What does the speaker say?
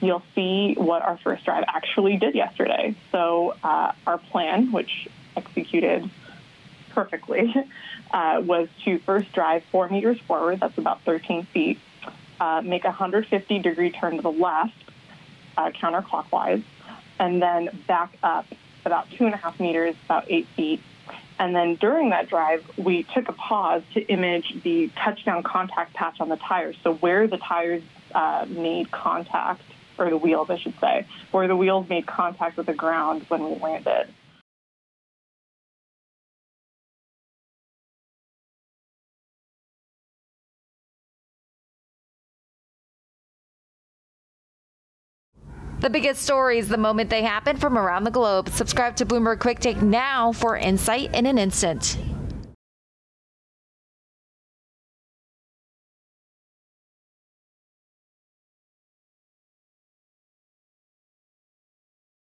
you'll see what our first drive actually did yesterday. So uh, our plan, which executed perfectly, uh, was to first drive four meters forward, that's about 13 feet, uh, make a 150 degree turn to the left, uh, counterclockwise, and then back up about two and a half meters, about eight feet. And then during that drive, we took a pause to image the touchdown contact patch on the tires. So where the tires uh, made contact, or the wheels, I should say, where the wheels made contact with the ground when we landed. The biggest stories the moment they happen from around the globe. Subscribe to Bloomberg Quick Take now for insight in an instant.